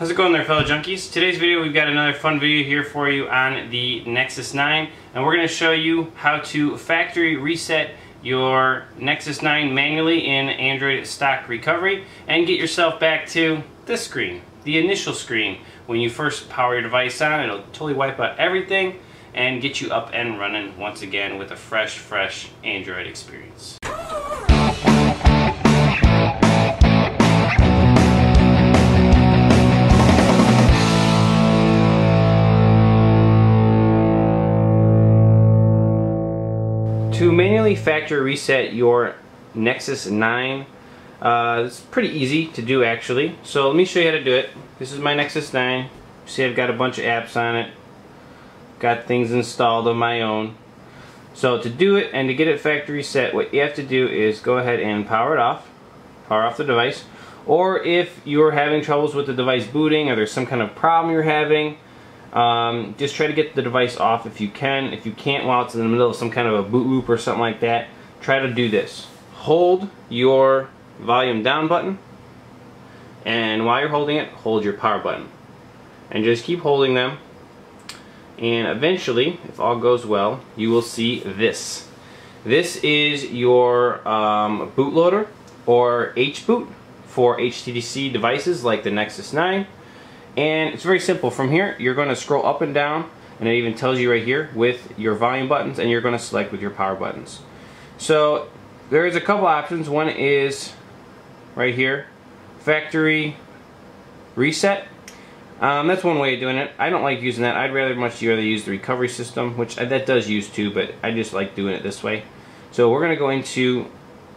How's it going there fellow junkies? Today's video we've got another fun video here for you on the Nexus 9 and we're going to show you how to factory reset your Nexus 9 manually in Android Stock Recovery and get yourself back to this screen, the initial screen. When you first power your device on it'll totally wipe out everything and get you up and running once again with a fresh, fresh Android experience. To manually factory reset your Nexus 9, uh, it's pretty easy to do actually. So let me show you how to do it. This is my Nexus 9. see I've got a bunch of apps on it. Got things installed of my own. So to do it and to get it factory reset, what you have to do is go ahead and power it off. Power off the device. Or if you're having troubles with the device booting or there's some kind of problem you're having, um, just try to get the device off if you can. If you can't while it's in the middle of some kind of a boot loop or something like that, try to do this. Hold your volume down button and while you're holding it, hold your power button. And just keep holding them and eventually, if all goes well, you will see this. This is your um, bootloader or HBoot for HTC devices like the Nexus 9 and it's very simple. From here, you're going to scroll up and down, and it even tells you right here with your volume buttons, and you're going to select with your power buttons. So there is a couple options. One is right here, factory reset. Um, that's one way of doing it. I don't like using that. I'd rather much rather use the recovery system, which that does use too, but I just like doing it this way. So we're going to go into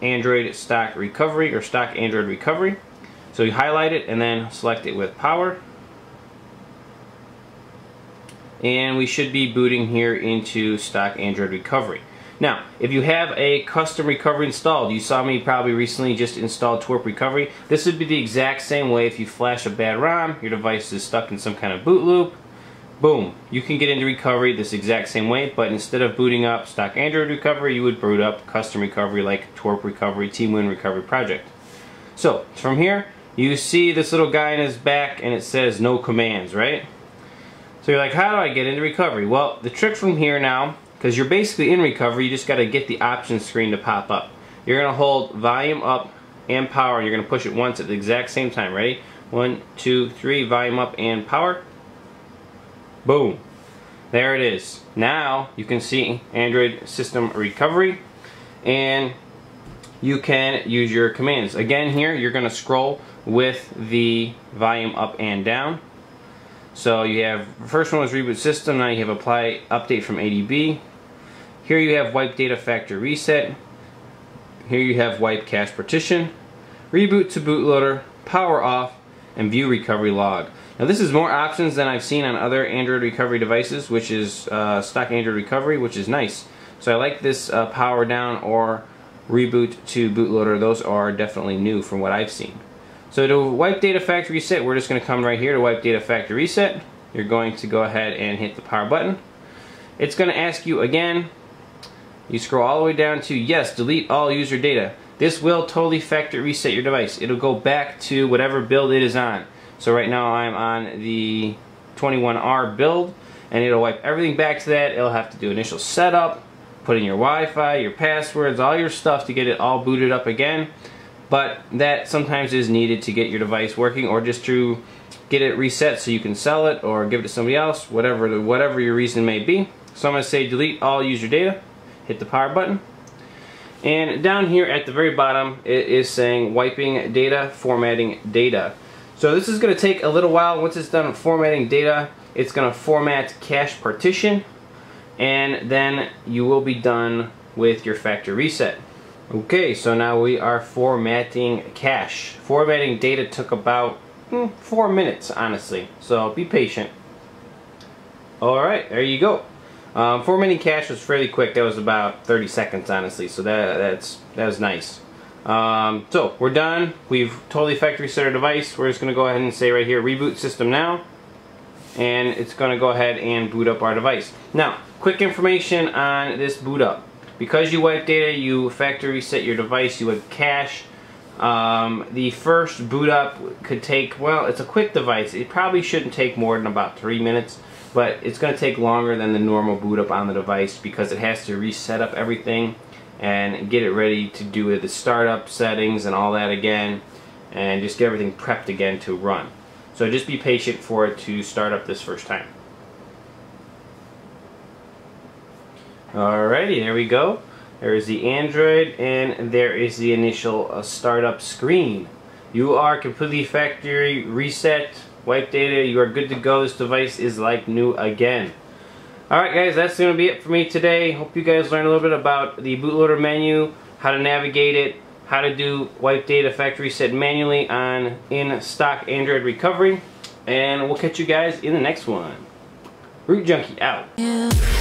Android Stock Recovery or Stock Android Recovery. So you highlight it and then select it with power and we should be booting here into stock Android recovery. Now, if you have a custom recovery installed, you saw me probably recently just installed TWRP Recovery. This would be the exact same way if you flash a bad ROM, your device is stuck in some kind of boot loop, boom, you can get into recovery this exact same way, but instead of booting up stock Android recovery, you would boot up custom recovery like TWRP Recovery, TeamWin Recovery Project. So, from here, you see this little guy in his back and it says no commands, right? So you're like, how do I get into recovery? Well, the trick from here now, because you're basically in recovery, you just got to get the options screen to pop up. You're going to hold volume up and power, you're going to push it once at the exact same time. Ready? One, two, three, volume up and power. Boom. There it is. Now you can see Android system recovery and you can use your commands. Again here you're going to scroll with the volume up and down so you have, first one was reboot system, now you have apply update from ADB. Here you have wipe data factory reset. Here you have wipe cache partition, reboot to bootloader, power off, and view recovery log. Now this is more options than I've seen on other Android recovery devices, which is uh, stock Android recovery, which is nice. So I like this uh, power down or reboot to bootloader. Those are definitely new from what I've seen. So to wipe data factory reset, we're just going to come right here to wipe data factory reset. You're going to go ahead and hit the power button. It's going to ask you again, you scroll all the way down to yes, delete all user data. This will totally factory reset your device. It'll go back to whatever build it is on. So right now I'm on the 21R build and it'll wipe everything back to that. It'll have to do initial setup, put in your Wi-Fi, your passwords, all your stuff to get it all booted up again but that sometimes is needed to get your device working or just to get it reset so you can sell it or give it to somebody else, whatever, whatever your reason may be. So I'm going to say delete all user data, hit the power button, and down here at the very bottom it is saying wiping data, formatting data. So this is going to take a little while. Once it's done formatting data, it's going to format cache partition and then you will be done with your factory reset. Okay, so now we are formatting cache. Formatting data took about hmm, four minutes, honestly. So be patient. Alright, there you go. Um, formatting cache was fairly quick. That was about 30 seconds, honestly. So that that's that was nice. Um, so we're done. We've totally factory reset our device. We're just going to go ahead and say right here, reboot system now. And it's going to go ahead and boot up our device. Now, quick information on this boot up. Because you wipe data, you factory reset your device, you have cache. Um, the first boot up could take, well, it's a quick device. It probably shouldn't take more than about three minutes, but it's going to take longer than the normal boot up on the device because it has to reset up everything and get it ready to do the startup settings and all that again and just get everything prepped again to run. So just be patient for it to start up this first time. Alrighty, there we go. There is the Android and there is the initial uh, startup screen. You are completely factory reset, wipe data, you are good to go. This device is like new again. Alright guys, that's going to be it for me today. Hope you guys learned a little bit about the bootloader menu, how to navigate it, how to do wipe data factory reset manually on in stock Android recovery. And we'll catch you guys in the next one. RootJunky out. Yeah.